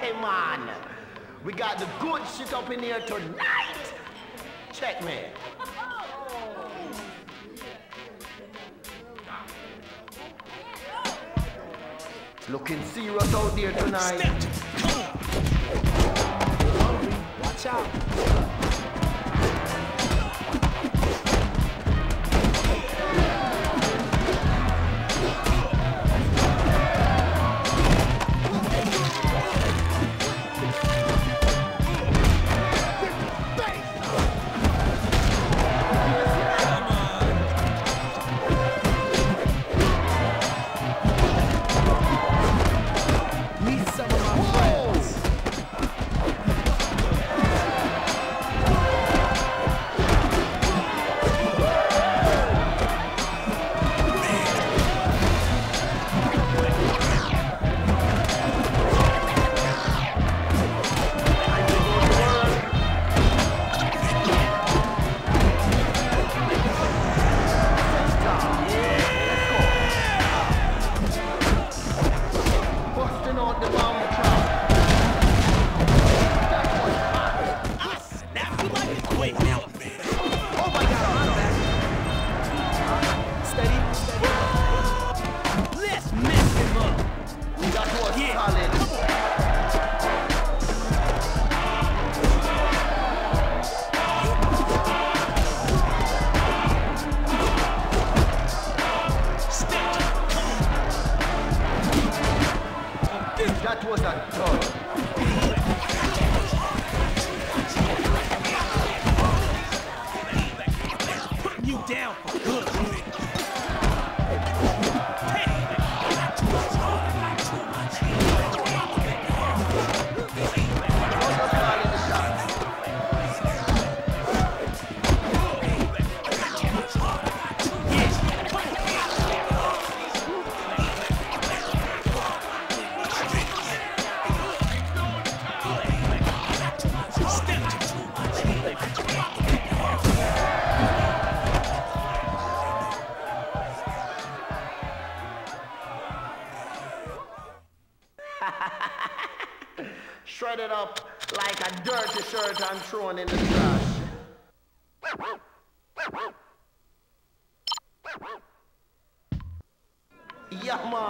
Hey, man. We got the good shit up in here tonight. Check me. Looking serious out there tonight. Watch out.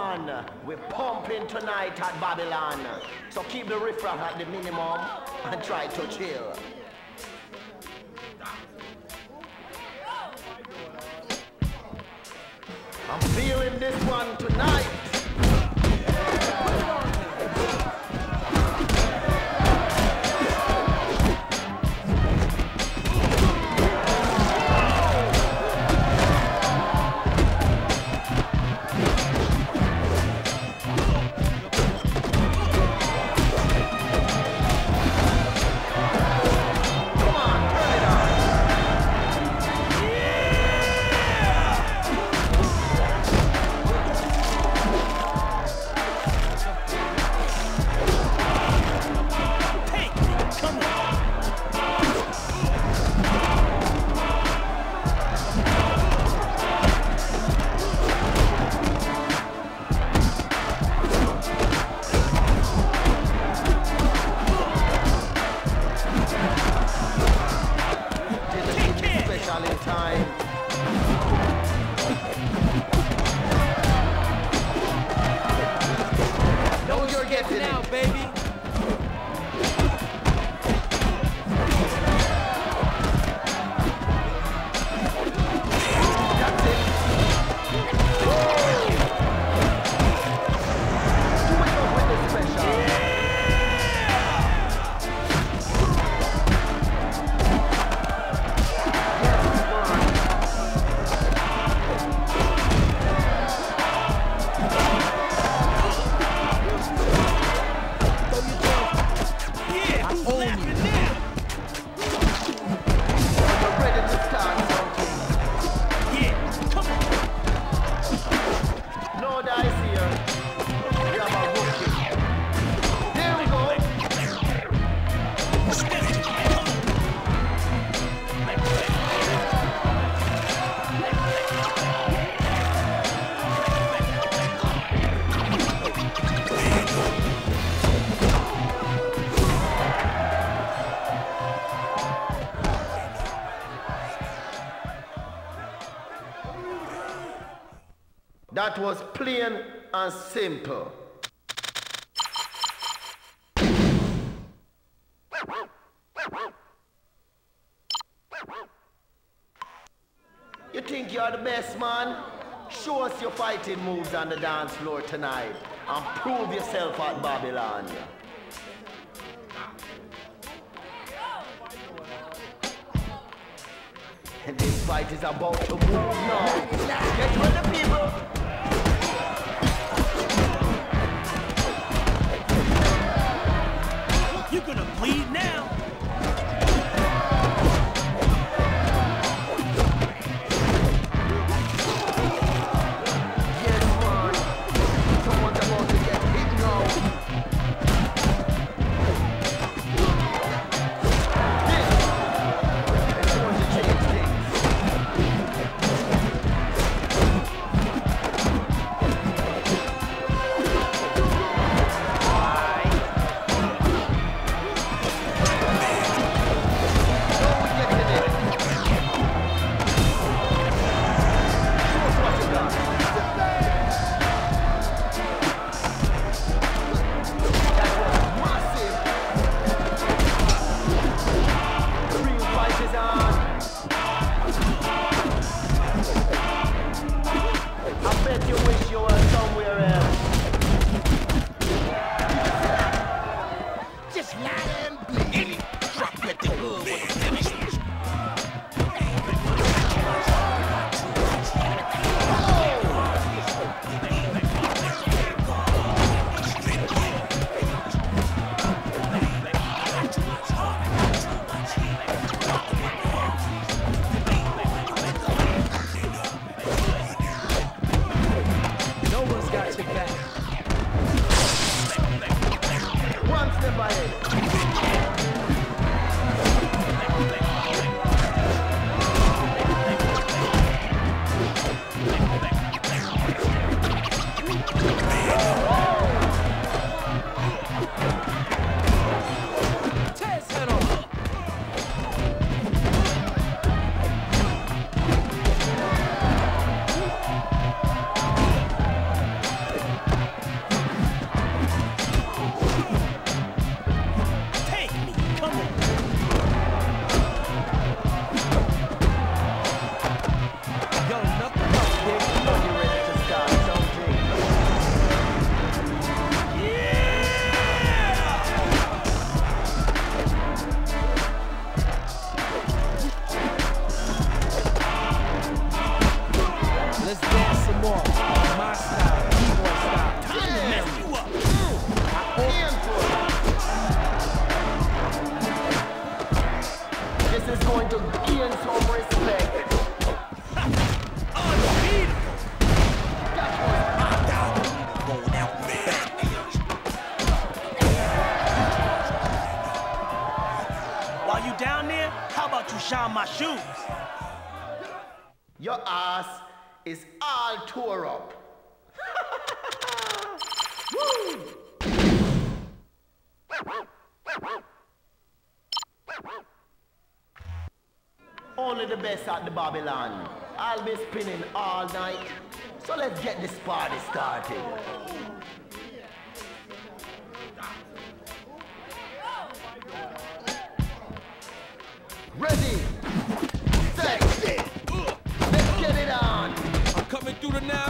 on. We're pumping tonight at Babylon. So keep the riffraff at the minimum and try to chill. I'm feeling this one tonight. That was plain and simple. You think you're the best man? Show us your fighting moves on the dance floor tonight and prove yourself at Babylon. And this fight is about to move now. Get with the people. now. Only the best at the Babylon. I'll be spinning all night. So let's get this party started. Ready, set, let's get it on. I'm coming through the now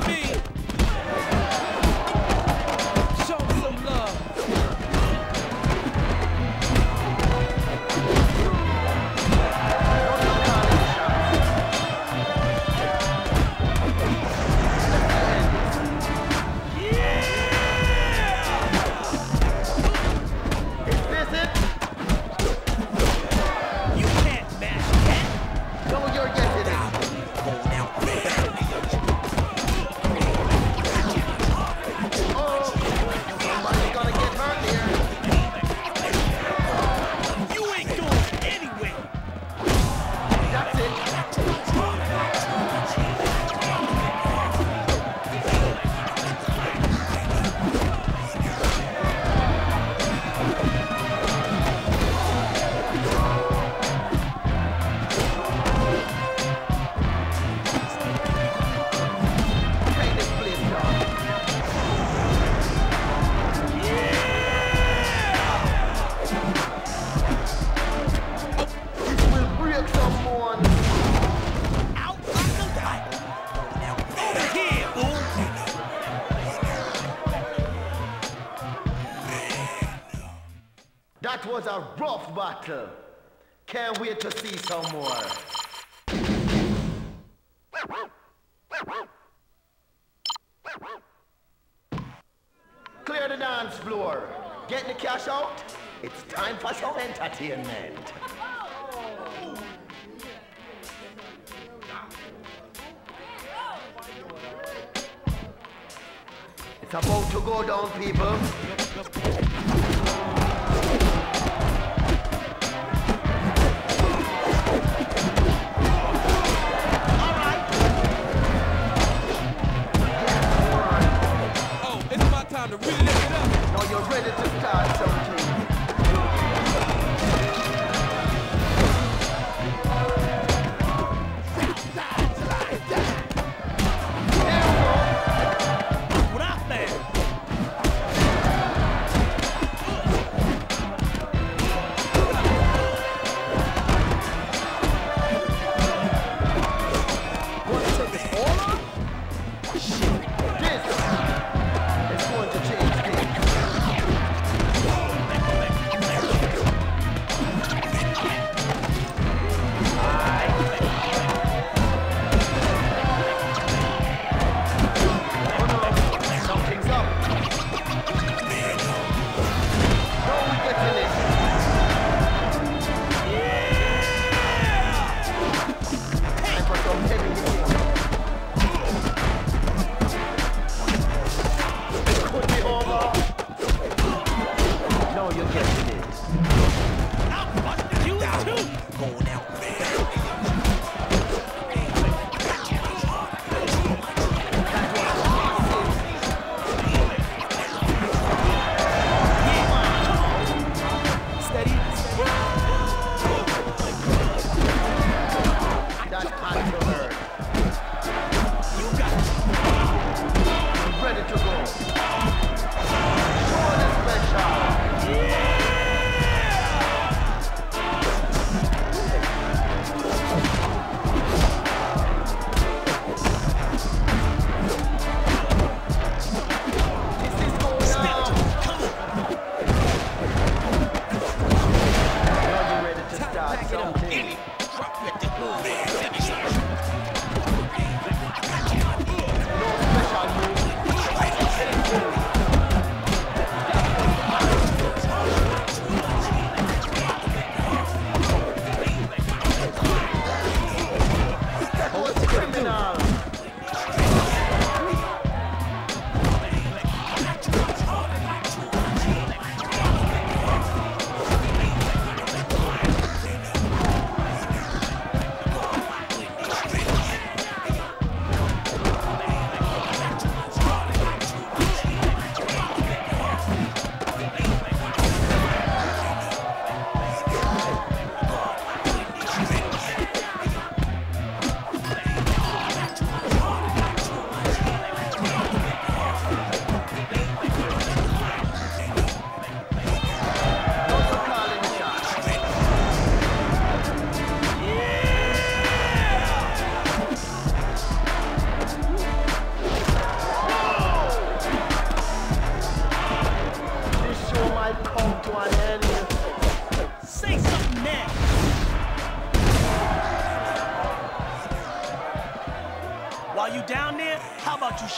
Rough battle. Can't wait to see some more. Clear the dance floor. Get the cash out. It's time for some entertainment. It's about to go down, people.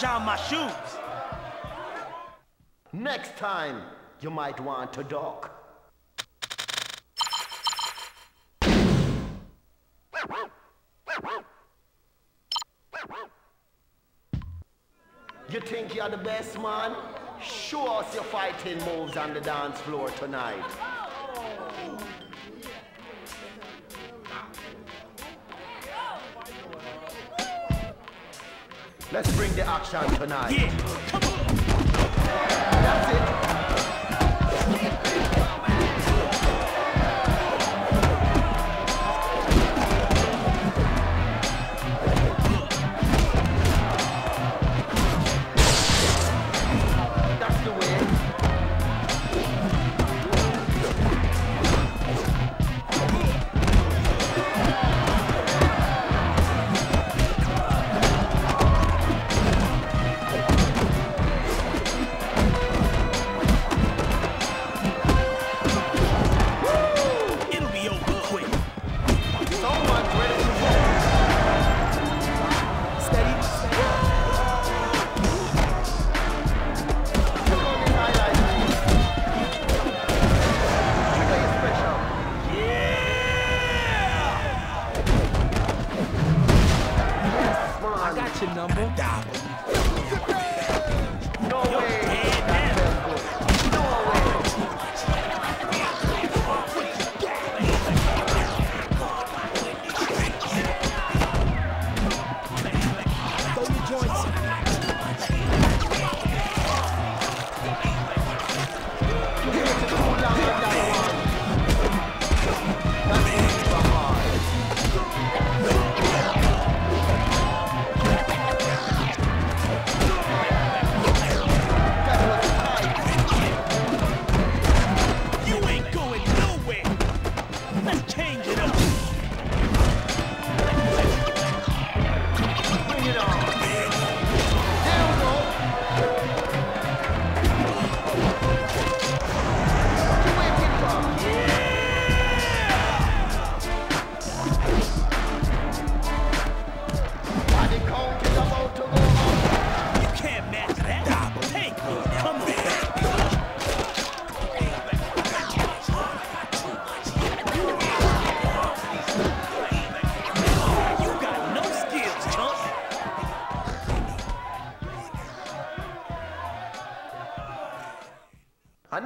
Shine my shoes? Next time, you might want to duck. You think you're the best man? Show us your fighting moves on the dance floor tonight. Let's bring the action tonight. Yeah, come on. That's it.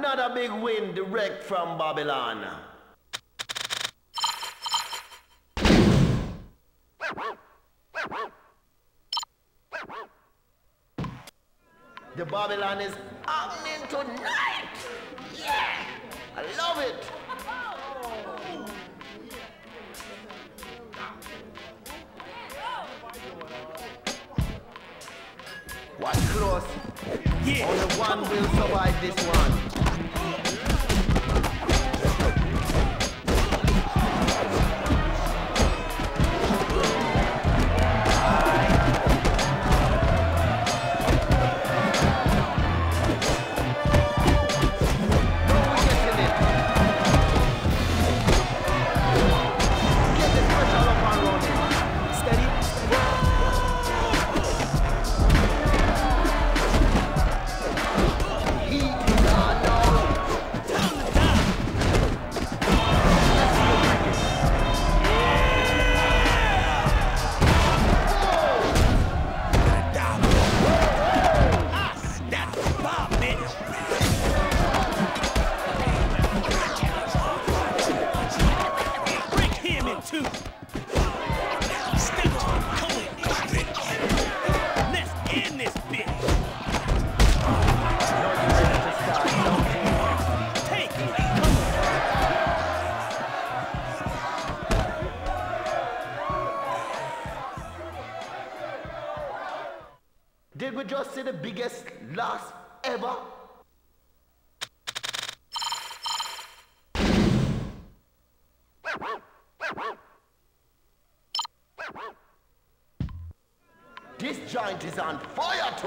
another big win direct from Babylon. The Babylon is happening tonight! Yeah! I love it! Watch cross. Yeah. Only one will survive this one.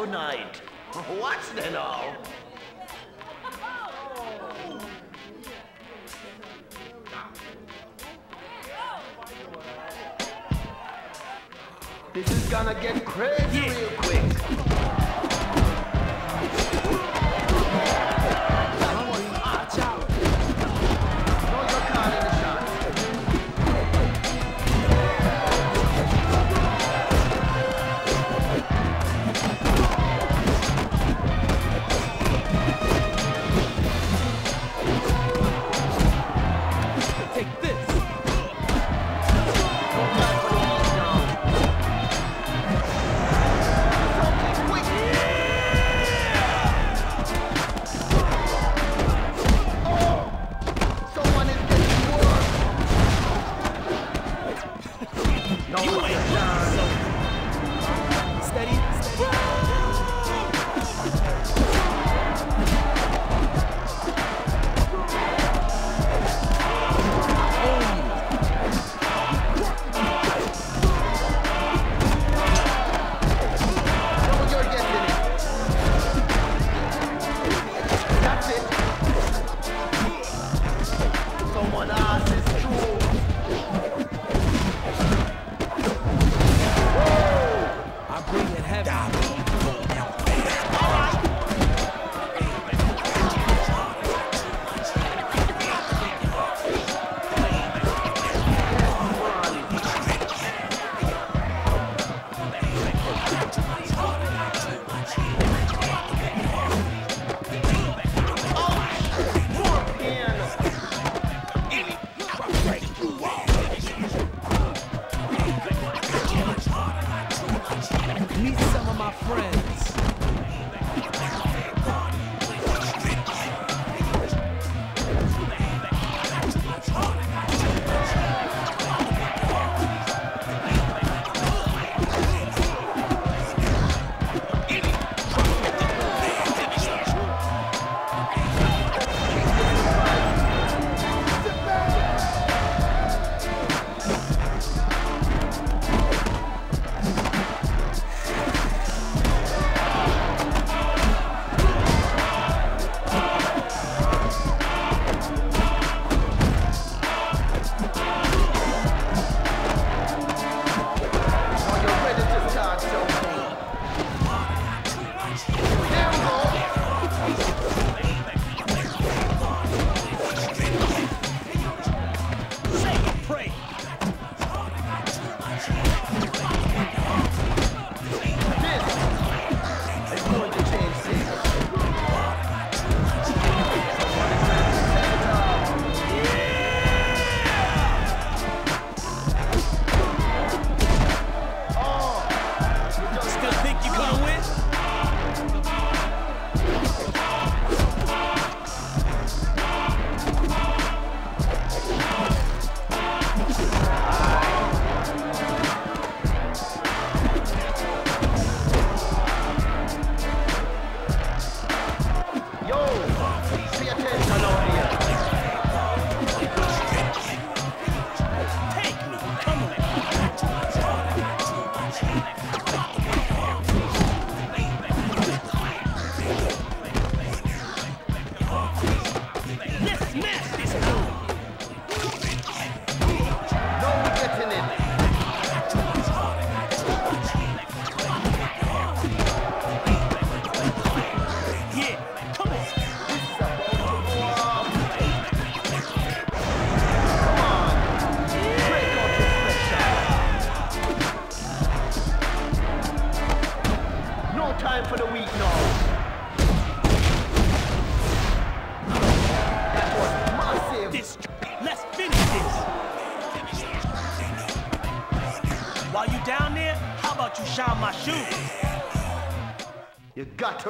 night.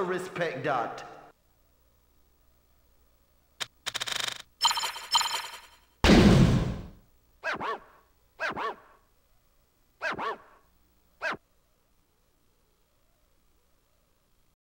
Respect that.